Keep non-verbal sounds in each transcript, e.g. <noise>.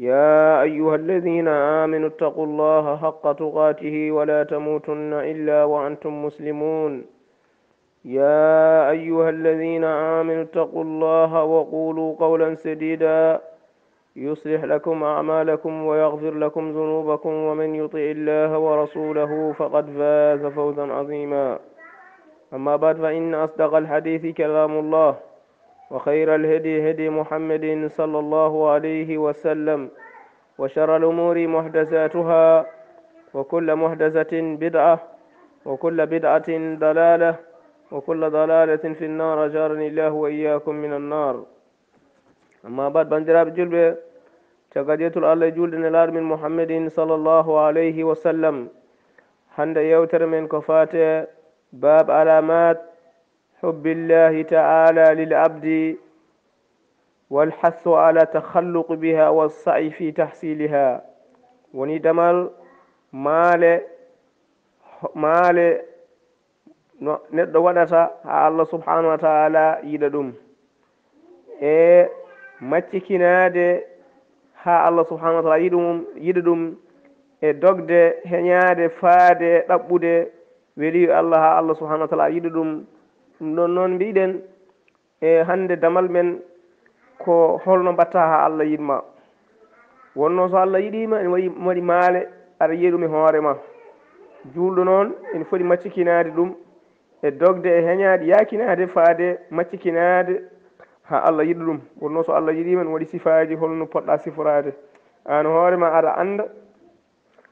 يا أيها الذين آمنوا اتقوا الله حق تقاته ولا تموتن إلا وأنتم مسلمون. يا أيها الذين آمنوا اتقوا الله وقولوا قولا سديدا. يصلح لكم أعمالكم ويغفر لكم ذنوبكم ومن يطع الله ورسوله فقد فاز فوزا عظيما. أما بعد فإن أصدق الحديث كلام الله. وخير الهدي هدي محمد صلى الله عليه وسلم وشر الأمور محدثاتها وكل محدثة بدعة وكل بدعة ضلالة وكل ضلالة في النار. جارني الله وإياكم من النار. أما بعد بنجراب جلبة تقديت الله جلد نلار من محمد صلى الله عليه وسلم. حند يوتر من كفاته باب علامات حب الله تعالى للعبد والحث على تخلق بها والسعي في تحصيلها. وندمل مال مال ندو ودتا الله سبحانه وتعالى يددم. اي ماتيكينا دي ها الله سبحانه وتعالى يددم يددم. اي دوغدي هنيا دي فادي دبودي ولي الله ها الله سبحانه وتعالى يددم. ɗum ɗon noon mbiɗen e hannde damal men ko holno mbatta haa allah yiɗma wonno so allah yiɗima ene waɗi waɗi maale aɗa yiya ɗum e hoore ma. Juulɗo noon ene foti maccikinade ɗum e dogde e heñade yakinade faade maccikinade ha allah yiɗa ɗum. Wonno so allah yiɗima ene waɗi sifaji holno poɗɗa siforade an hoorema aɗa anda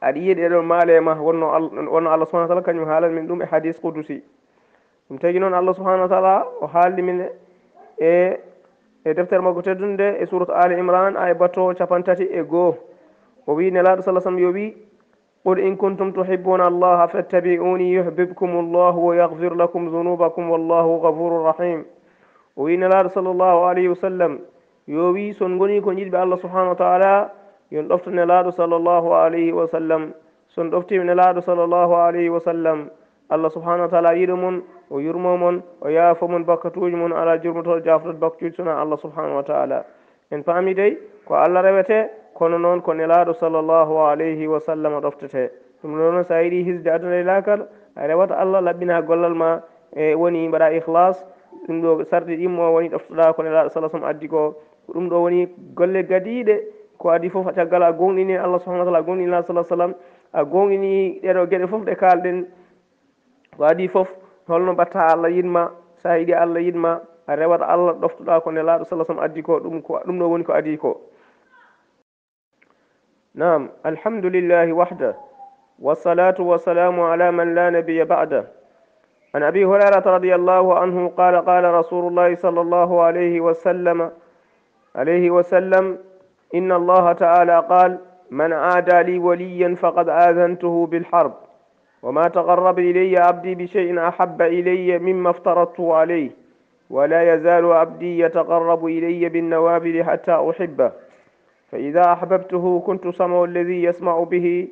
aɗa yiya e ɗeɗon maale e ma. Wonno wonno allah subahana taala kañum haalan min ɗum e hadis kudusi تجنون الله سبحانه وتعالى وحال من دفتر مقتدر دند سورة آل عمران آية باتو شابانتاتي إيه وفي نلا صلى الله عليه وسلم قل إن كنتم تحبون الله فاتبعوني يحببكم الله ويغفر لكم ذنوبكم والله غفور رحيم وفي نلا صلى الله عليه وسلم يوبي سنغني كنجد بأ الله سبحانه وتعالى ينطفت نلا صلى الله عليه وسلم سنطفت نلا صلى الله عليه وسلم allah subhanahu wa taala yiɗo mon o yurmo mon o yaafo mon bakkatuji mon ala jurmotoo jafnot bakkuji sona allah subhanahu wa taala. En paami dey ko allah rewete kono noon ko nelaaɗo sallllahu alayhi wa sallam ɗoftete. Ɗum ɗo noon so a yiɗi hisde aduna e laakal a rewata allah laɓɓina gollal ma e woni mbaɗa ihlas ɗum ɗo sarɗi ɗimmo woni ɗoftoɗa ko nelaaɗo salah sallm addi ko ɗum ɗo woni golle gadiiɗe ko adi fof caggal a gonɗini allah subahana taala a gonɗini la salah sallam. A gonɗini ɗeɗo geɗe fof ɗe kaalɗen. Ko adi foof holno mbatta allah yidma sa yiɗi allah yidma a rewata allah ɗoftuɗa ko nelaɗo salah sallam addi ko ɗum ko ɗum ɗo woni ko adi ko nam alhamdulillahi wahda wassalatu wassalamu ala man la nabiya ba'da عن أبي هريرة رضي الله عنه قال قال رسول الله صلى الله عليه وسلم عليه وسلم إن الله تعالى قال من عادى لي وليا فقد آذنته بالحرب وما تقرب إلي عبدي بشيء أحب إلي مما افترضته عليه ولا يزال عبدي يتقرب إلي بالنوابل حتى أحبه. فإذا أحببته كنت سمع الذي يسمع به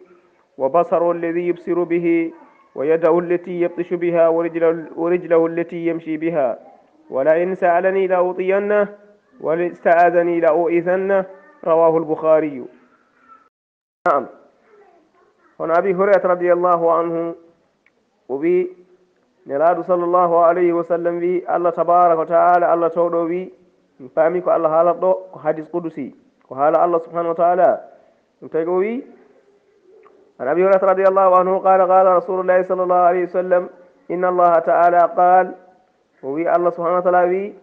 وبصر الذي يبصر به ويده التي يبطش بها ورجله, ورجله التي يمشي بها. ولئن سألني لأوطينه ولئن استأذني لأؤذنه. رواه البخاري. نعم. عن أبي هريرة رضي الله عنه وبي نراد صلى الله عليه وسلم بي الله تبارك وتعالى الله تودو بي نفهمي كو الله هالا دو كو حديث قدسي كو هالا الله سبحانه وتعالى. نتقو بي عن أبي هريرة رضي الله عنه قال قال رسول الله صلى الله عليه وسلم إن الله تعالى قال وبي الله سبحانه وتعالى بي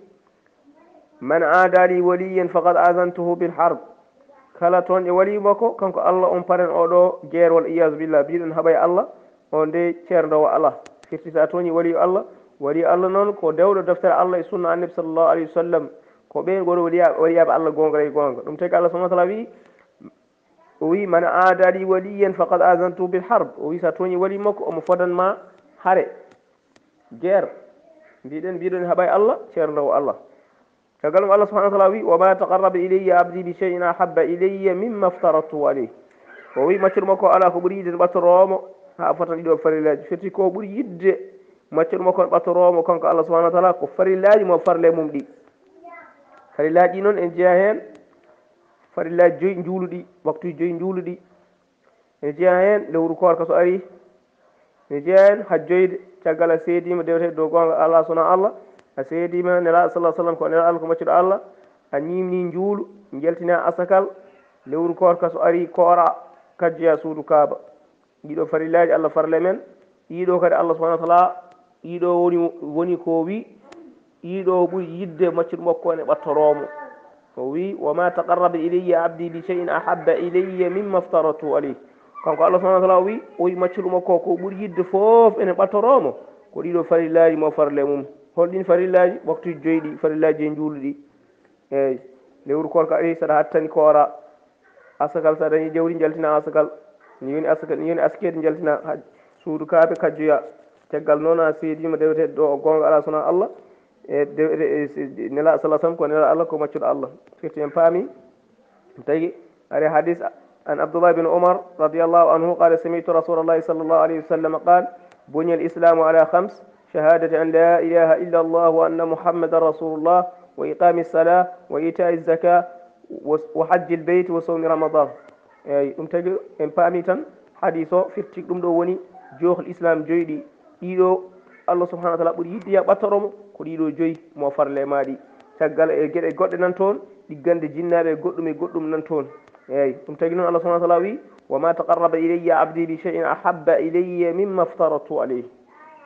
من عادى لي وليا فقد آذنته بالحرب. kala toon e wali makko kanko allah on paren oɗo jeerwal iyasu billah mbiɗen haɓay allah on de ceerdowo ala firtita toon ƴe wali allah wali allah noon ko dewɗo deftere allah e sunna annabi sallllahu alayhi wa sallam ko ɓen goɗo waliyaɓe allah gongora e gonga ɗum tagi allah subahana taala wi o wi man aadali waliyen faqad agantu bil harb. O wi sa toñi e wali makko omo fodanma hare. Guerre mbiɗen mbiɗon haɓay allah ceerdowo allah. Caggal ɗum allah subahana taala wi wama taqarraba ilayya abdi bi cheyin ahabba ilayya mimma ftaratu aleyh o wi maccuɗo makko ala ko ɓuuri yidde ɓattoromo ha fota ɗiɗo farillaji firti ko ɓuuri yidde maccuɗo makko n ɓattoromo kanko allah subahana taala ko farillaji mo farle mum ɗi farillaji ɗi noon en jeeya hen farillaji joyi juuluɗi waktuji joyi juuluɗi ene jeeya hen lewru korka so ari ene jeeya hen hajjoyde caggal a seedima dewete dow gonga أسيدي ما نلا صلى الله عليه وسلم كون نلا لكم أشر الله أنيم نينجول نجلتنا أسكال لور كور كسواري كورا كجيا سود كاب. يدو فريلاج الله فرلمن يدو كر الله سبحانه وتعالى يدو وني وني كوي يدو بو يد ما شر مكون بترام كوي وما تقرب إلي عبدي بشيء أحب إلي مما افترته عليه. كان الله سبحانه وتعالى وي وي ما شر مكوكو بو يد فوف إن بترام كوي فريلاج ما فرلمن. Holɗin farillaji waktuji joyi ɗi farillaji e juuluɗi eyyi lewru korka ari saɗa hattani koora asakal sa dañi jawdi jaltina asakal ni woni asakal ni woni askede jaltina suudu kaabe kajjoya caggal noon a seedima dewete ɗo gonga ala sona allah e nela salah sallam ko nela allah ko maccuɗo allah firti en paami tagi ari hadis an abdoullah bin omar radiallahu anhu qala samitu rasulallahi sall llahu alayhi wa sallam qal buña lislamu ala hams شهادة أن لا إله إلا الله وأن محمد رسول الله وإقام الصلاة وإيتاء الزكاة وحج البيت وصوم رمضان. أي أمتج أمباميتن. حديثه في التقدم دووني جوخ الإسلام جويدي إيدو الله سبحانه وتعالى بري يديا بطرم كريدو جوي موفر لمادي تقال إيجير إيجود نانتون ديجان دي جنة بيجودم يجودم نانتون أي أمتج الله سبحانه وتعالى وما تقرب إلي عبدي بشيء أحب إلي مما افترضت عليه.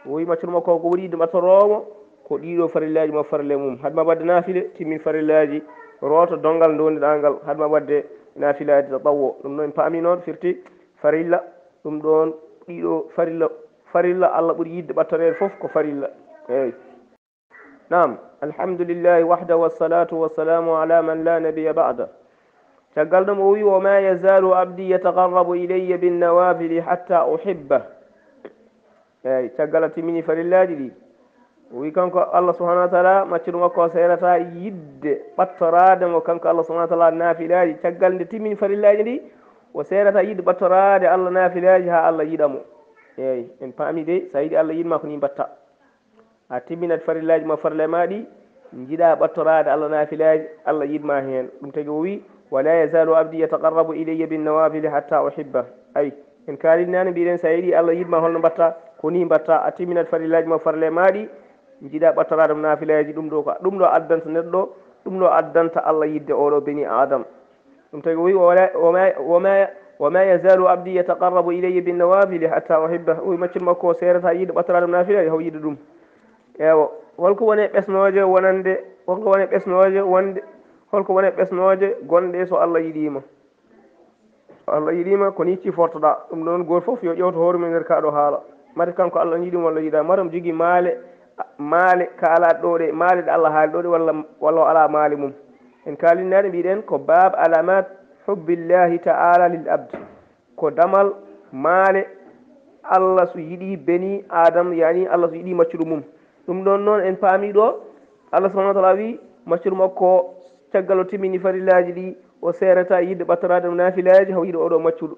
O wi maccuɗo makko ko ɓuuri yidde ɓattoromo ko ɗiɗo farillaji mo farle mum hadma wadde nafile timmin farillaji roto dongal dondiɗa ngal hadma wadde nafilaji tatawo ɗum noon paami noon firti farilla ɗum ɗon ɗiɗo farilla farilla allah ɓuuri yidde ɓattorede foof ko farilla eyyi nam alhamdulillahi wahda wassalatu wassalamu ala man la nabiya bada caggal ɗum o wi wo ma yazalu abdi yataqarrabu ilayya binnawafili hatta uhibba eyyi caggal a timmini farillaji ɗi wi kanko allah subahana wa taala maccuɗo makko serata yidde ɓattorademo kanko allah subahana wa taala naafilaji caggal nde timmini farillaji ɗi o serata yidde ɓattorade allah naafilaji ha allah yiɗamo eyyi en paami de sa yiɗi allah yiɗma ko ni mbatta a timminat farillaji ma farle maɗi jiiɗa ɓattorade allah naafilaji allah yiɗma hen ɗum tagi o wi wala yazalu abdi yataqarrabu ilayya binnawafili hatta uhibba ayi en kalinnani mbiɗen sa yiɗi allah yiɗma holno mbatta ko ni mbatta a timminat farillaji ma farle maɗi jiiɗa ɓattorade mo naafilaji ɗum ɗo ko ɗum ɗo addanta neɗɗo ɗum ɗo addanta allah yidde oɗo beni adam ɗum tagi o wi wama yazalu abdi yataqarrabu ilayya binnawafili hatta uhibba o wi maccuɗo makko serata yiɗde ɓattorade mo naafilaji haw yiɗde ɗum ewo holko woni ɓesnoje wonande holko woni ɓesnoje wonde holko woni ɓesnoje gonɗe so allah yiɗima so allah yiɗima ko ni cifortoɗa ɗum ɗon goto foof yo ƴewto hoore mum nder kaɗo haala. Mate kanko allah yiɗimo walla yiɗa matam jogui maale maale kaalaɗe ɗo ɗe maale ɗe allah haali ɗo ɗe walla walla o ala maale mum. En kalinnaɗe mbiɗen ko bab alamat hubbillahi taala lil abd. Ko damal maale allah so yiɗi beni adam yani allah so yiɗi maccuɗo mum. Ɗum ɗon noon en paami ɗo allah subahana wa taala wi maccuɗo makko caggal o timmini farillaji ɗi o serata yidde ɓattorade nafilaji haw yiɗa oɗo maccuɗo.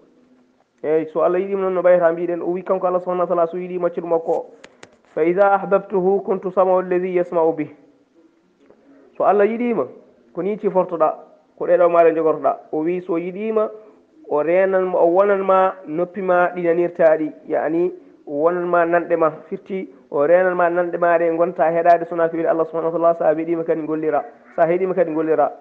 Eyyi so allah yiɗima noon no ɓayata mbiɗen o wi kanko allah subahana wa taala so yiɗi maccuɗo makko. O fa ida ahbabtuhu kuntu samahu alladi yasma'u bih so allah yiɗima ko ni cifortoɗa ko ɗeɗo maɗe jogortoɗa o wi so yiɗima o renanma o wonanma noppi ma ɗinanirtaɗi yani wonanma nanɗe ma firti o renanma nanɗe maɗe gonta heɗade sona ko wiɗe allah subahana wa taala sa weɗima kadi gollira sa heeɗima kadi gollira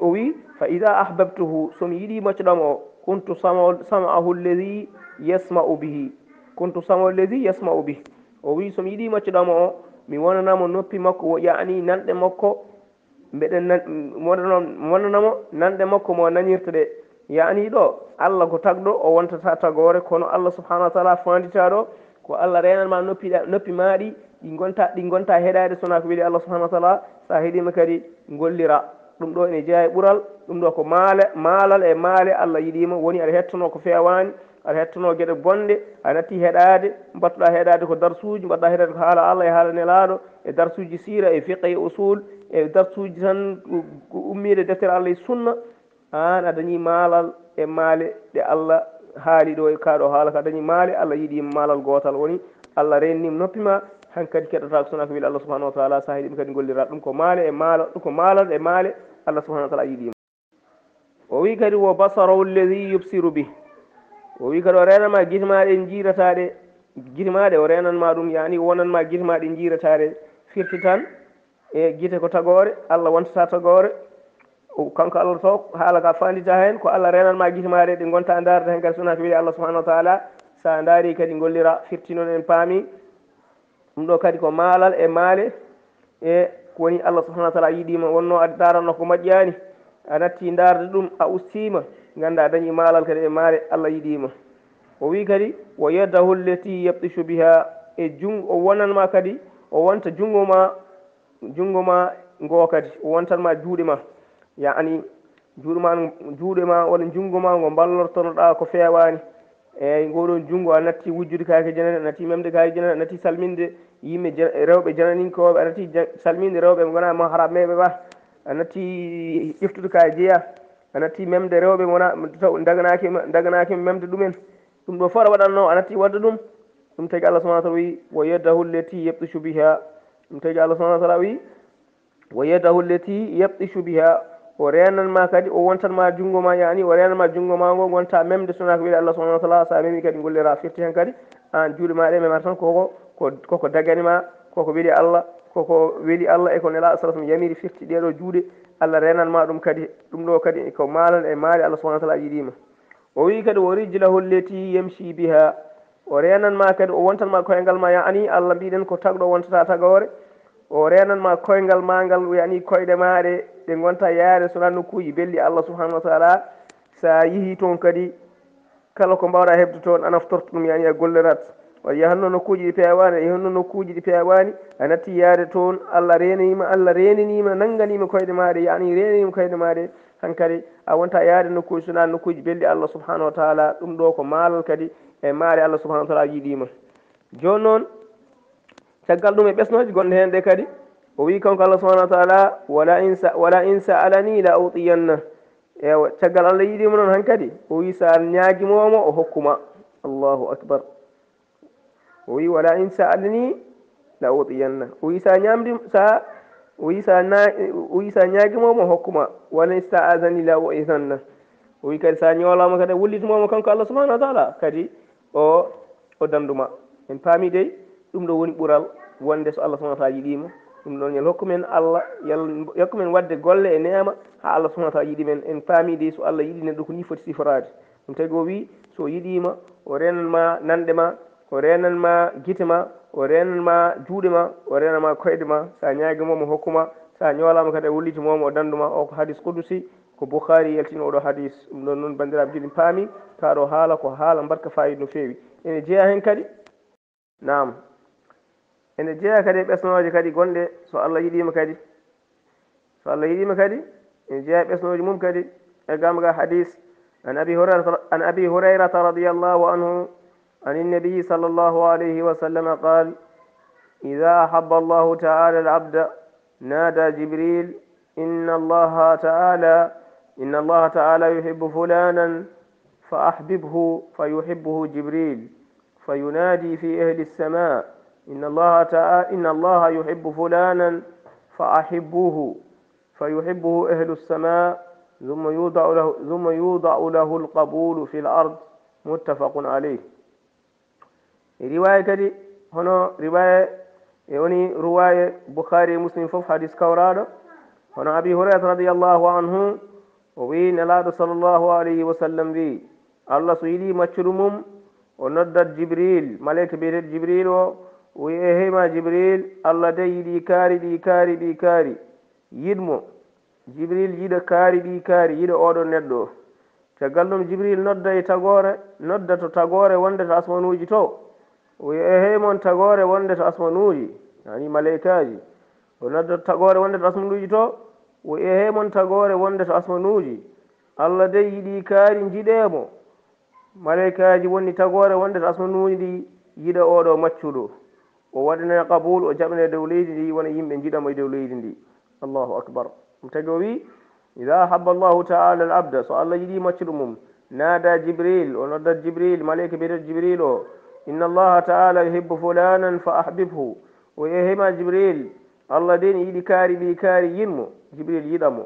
o wi fa ida ahbabtuhu somi yiɗimo maccuɗam o kuntu samahu lledi yasma'u bihi. Kuntu samahu lledi yasma'u bihi. O wi somi yiɗimo maccuɗam o mi wonanamo noppi makko yani nanɗe makko mbeɗen wonanamo nanɗe makko mo nanirta ɗe. Yani ɗo allah ko tagɗo o wontata tagore kono allah subhanahu wa taala fanditaɗo ko allah renanma noppiɗa noppi maɗi ɗi gonta ɗi gonta heɗade sona ko weeli allah subahana wa taala sa heeɗima kadi gollira ɗum ɗo ene jeeya e ɓural ɗum ɗo ko maale maalal e maale allah yiɗima woni aɗa hettono ko fewani aɗa hettono gueɗe bonɗe a natti heɗade mbattuɗa heɗade ko darsuji mbaɗɗa heɗade ko haala allah e haala nelaɗo e darsuji sira e fiqe e usul e darsuji tan ummiɗe deftere allah e sunna. An a dañi maalal e maale ɗe allah haali ɗo e kaɗo haala. Ka dañi maale allah yiɗima maalal gotal woni allah rennim noppima hankkadi keɗotako sona ko wiila allah subahanahu wa taala sa ɗum kadi gollira ɗum ko maale e maala ɗum ko maalal e maale allah subahana wa taala yiɗima o wi kadi wo basarahu lladi yubsiru bih o wi kadi o renanma gitmaɗe jirataɗe gitmaɗe o renanma ɗum yani wonanma gitmaɗe jirataɗe firti tan e guite ko tagore allah wontata tagore kanko allah taw haala ka fandita hen ko allah renanma gitmaɗe ɗe gonta darde hen kadi sona ko wiili allah subahanahu wa taala sa daari kadi gollira firtinon en paami ɗum ɗo kadi ko maalal e maale e ko woni allah subahana wa taala yiɗima wonno a daranno ko moƴƴani a natti darde ɗum a ustima ganda a dañi maalal kadi e maale allah yiɗima o wi kadi wo yadahu lleti yabtichu biha e jung o wonanma kadi o wonta jungo ma jungo ma ngo kadi o wontanma juuɗe ma. Yani juuɗe ma juuɗe ma wona jungo ma ngo ballortonoɗa ko fewani eyyi ngoɗon junngo a natti wujjude kaake janani a natti memde kaake janani a natti salminde yimɓe rewɓe jananinkoɓe a natti salminde rewɓe ɓe gona maharameɓe ba a natti ƴeftude ka jeeya a natti memde rewɓe wona taw daganakima daganakima memde ɗumen ɗum ɗo fof aɗa waɗanno a natti wadde ɗum ɗum tagi allah subahana tala wi wo yeddahu lleti yebɗichu biha ɗum tagi allah subahana tala wi wo yeddahu lleti yebɗichu biha o renanma kadi o wontanma junngo ma yani o renanma junngo ma ngo gonta memde sona ko wiide allah subahana wa taala sa memi kadi gollira firti hen kadi an juuɗe ma ɗe memata tan koko koko daganima koko weeli allah koko weeli allah e ko nela sa sallam yamiri firti ɗeɗo juuɗe allah renanma ɗum kadi ɗum ɗo kadi e ko malan e maali allah subahana wa taala yiɗima o wi kadi o rijlahu lleti yemsi biha o renanma kadi o wontanma koyngal ma yani allah mbiɗen ko tagɗo wontata tagore o renanma koyngal ma ngal yani koyɗe maɗe ɓe gonta yaade sona nokkuji belɗi allah subhanahu wa taala sa yeehi toon kadi kala ko mbawɗa hebde toon a naftorto ɗum yani a gollerat ya yahanno nokkuji ɗi pewani a yahanno nokkuji ɗi pewani a natti yaade toon allah renanima allah renanima nangganima koyɗe maɗe yani renanima koyɗe maɗe hankadi a wonta yaade nokkuji sona nokkuji belɗi allah subhanahu wa taala ɗum ɗo ko maalal kadi e maare allah subhanahu wa taala yiɗima joni noon caggal ɗum e ɓesnoji gonɗe hen ɗe kadi noon han kadi o wi sa ñaguimomo o hokkuma allahu akbar o wi wala in sa'alani la utiyanna o wi sa ñamdi sa o wi sa na o wi sa ñaguimomo hokkuma wala in sta'adani la uidanna o wi kadi sa ñolama kadi wullitimomo kanko allah subahana wa taala kadi o o danduma en paami dey ɗum ɗo woni ɓuural wonde so allah subahana taala yiɗima ɗum ɗon yal hokkumen allah yal hokkumen wadde golle e nema ha allah subahana taala yiɗi men. En paamide so allah yiɗi neɗɗo ko ni foti siforade ɗum tagi o wi so yiɗima o renanma nanɗe ma o renanma guite ma o renanma juuɗe ma o renanma koyɗe ma sa ñaguimomo hokkuma sa ñoolama kadi a wullitimomo o danduma o ko hadis kudusi ko bouhari yaltini oɗo hadis ɗum ɗon noon bandiraɓe jiɗi. Paami kaɗo haala ko haala mbarka fayid no fewi ene jeeya hen kadi? Nam ene jeeya kadi e ɓesnoje kadi gonɗe so allah yiɗima kadi so allah yiɗima kadi ene jeeya e ɓesnoji mum kadi e gamga hadis an abi an abi hurairata radiallahu anhu عن النبي صلى الله عليه وسلم قال إذا أحب الله تعالى العبد نادى جبريل إن الله تعالى إن الله تعالى يحب فلانا فأحببه فيحبه جبريل فينادي في أهل السماء إن الله تعالى إن الله يحب فلانا فأحبوه فيحبه أهل السماء ثم يوضع له ثم يوضع له القبول في الأرض متفق عليه. رواية كدي هنا رواية يعني رواية بخاري مسلم فف حديث كورادو هنا أبي هريرة رضي الله عنه وين لا صلى الله عليه وسلم بي الله سيدي مشرومم ونودت جبريل ملك بيت جبريل wiye hema jibril allah dai yiɗi kaari ɗi kaari ɗi kaari. Yiɗmo jibril yiɗa kaari ɗi kaari yiɗa oɗon neɗɗo. O caggal ɗum jibril nodda e tagore nodda to tagore wonde to asmanuji to. Wiya e heymon tagore wonde to asmanuji yani malaikaji o nodda to tagore wonde to asmanuji to wiya e heymon tagore wonde to asmanuji allah de yiɗi kaari jiɗemo malaikaji woni tagore wonde to asmanuji ɗi yiɗa oɗo maccuɗo. ووادنا قبول وجابنا دوليد دي وأنا يم انجدا ما دوليد دي. الله أكبر. متقوي؟ إذا حب الله تعالى العبد سأل الله يدي مشرمم نادى جبريل ونادى جبريل ملك بير جبريل. إن الله تعالى يحب فلانا فأحببه. ويهما جبريل. الله دين يدي كاري بكاري ينمو. جبريل يدمو.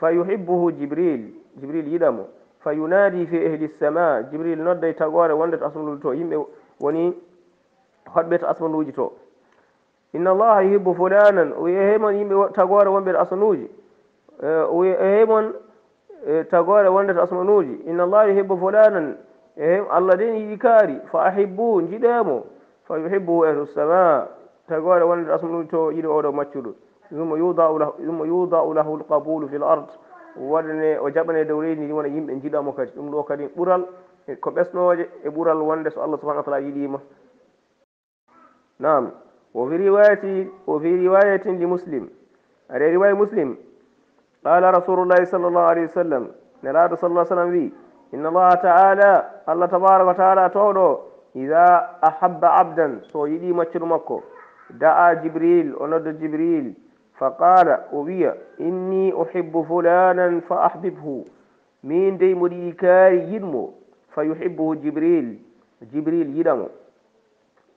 فيحبه جبريل. جبريل يدمو. فينادي في أهل السماء. جبريل نادى تقوار واندت أصمل لتو يمي وني hoɗɓe to asmanuji to inna allaha yuhibbu fulanan o yehemon yimɓe tagore wonɓe to asmanuji o yehemon tagore wonde to asmanuji inna allaha yuhibbu fulanan allah de ni yiɗi kaari fa ahibbuhu jiɗemo fa yuhibbuhu ehlu sama tagore wonde to asmanuji to yiɗi oɗo maccuɗo ɗum yudau lahu lqabulu fi l ard waɗane o jaɓane dow leydi ndi wona yimɓe jiɗamo kadi ɗum ɗo kadi ɓural ko ɓesnoje e ɓural wonde so allah subahana wa taala yiɗima نعم. وفي رواية وفي رواية لمسلم. على رواية مسلم. قال رسول الله صلى الله عليه وسلم نرى صلى الله عليه وسلم بي إن الله تعالى الله تبارك وتعالى تولو إذا أحب عبدا سويدي مكر مكو دعا جبريل ولد جبريل فقال أبي إني أحب فلانا فأحببه. من دي مريكا يدمو فيحبه جبريل. جبريل يدمو.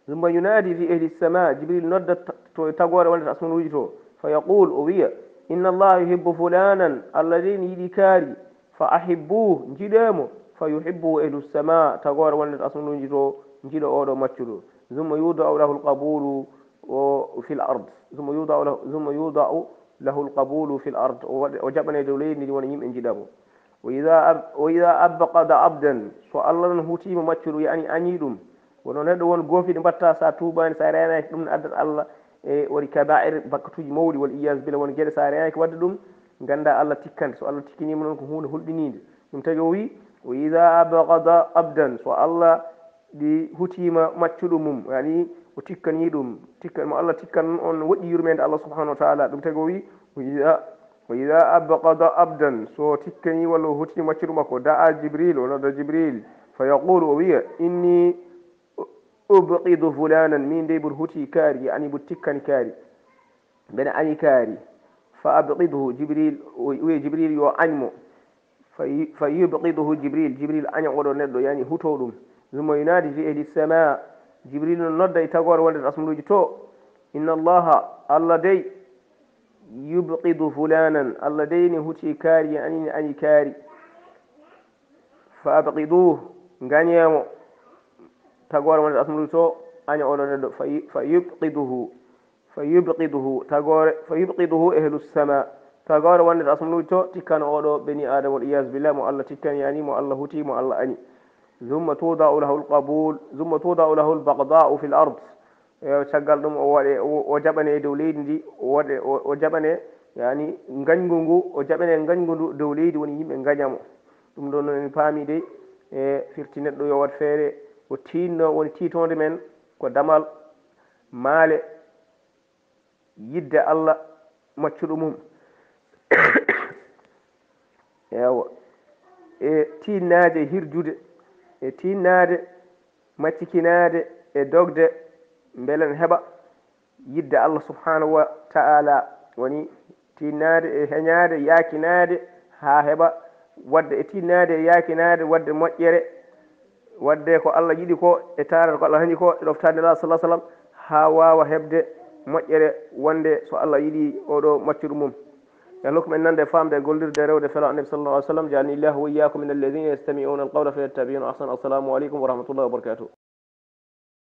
ثم ينادي في أهل السماء جبريل ندى تقوى ولا أسمن وجهه فيقول وبيا إن الله يحب فلانا الذين يدكاري فأحبوه جدامو فيحبه أهل السماء. تقوى ولا أسمن وجهه جدا أورو ماتشلو ثم يوضع له القبول وفي الأرض. ثم يوضع له ثم يوضع له القبول في الأرض. وجبنا دولين ونيم يم انجدابو وإذا أب وإذا أبقد عبدا فالله هوتيم ماتشرو يعني أنيدم. Wono neɗɗo won goofiɗe mbatta sa tubani sa renaki ɗum ne addata allah e woni kabair bakkatuji mawɗi wal iyas bila won gueɗe sa renaki wadde ɗum ganda allah tikkante so allah tikkinima noon ko hunde hulɗinide ɗum tagi o wi wa ida abgada abdan so allah ɗi hutima maccuɗo mum yani o tikkani ɗum tikkan mo allah tikkan on woɗɗi yurmede allah subahanahu wa taala ɗum tagi o wi wa ida abqada abdan so tikkani walla o hutini maccuɗo makko da'a jibril o nodda jibril fa yaqulu o wiya inni أبغض فلانا من دي برهوتي كاري يعني بتكن كاري بين أي كاري. فأبغضه جبريل وجبريل يعنمه في فيبغضه جبريل جبريل أن يقول ندو يعني هتولم ثم ينادي في أهل السماء جبريل النرد يتقور ولد رسم الوجتو إن الله الله دي يبغض فلانا الله دي هتي كاري يعني أي كاري. فأبغضوه غنيمه تغور من اتمرتو أن اولن فيبقده فيبقده تغور فيبقده أهل السماء. تغور من اتمرتو تكن أولو بني آدم والياس بالله الله تكن يعني مو الله تي مو الله أني. ثم توضع له القبول ثم توضع له البغضاء في الأرض. شغل دم وجبني دولين دي وجبني يعني غنغونغو وجبني غنغونغو دولي دي وني يمي غنامو دم دون فامي دي e firtinet do yowat fere o tinno woni titode men ko damal maale yidde allah maccuɗo mum. <coughs> Ewa e tiinnaade e hirjude e tiinnaade maccikinaade e dogde mbele ne heɓa yidde allah subhanahu wa ta'ala. Woni tinnaade e heñaade yaakinaade haa heɓa wadde e tinnaade e yaakinaade wadde moƴƴere wadde ko allah yiɗi ko e taarata ko allah hañi ko e ɗoftade nela sa sallam ha wawa hebde moƴƴere wonde so allah yiɗi oɗo maccuɗo mum. En hokkumen nande famde gollirde rewde fela annabi sallallah alih w sallam jani illahu wa iyakum min alladina yastamiuna alqawla fa yattabiuna ahsana. Assalamu aleykum wa rahmatullah wa barakatuh.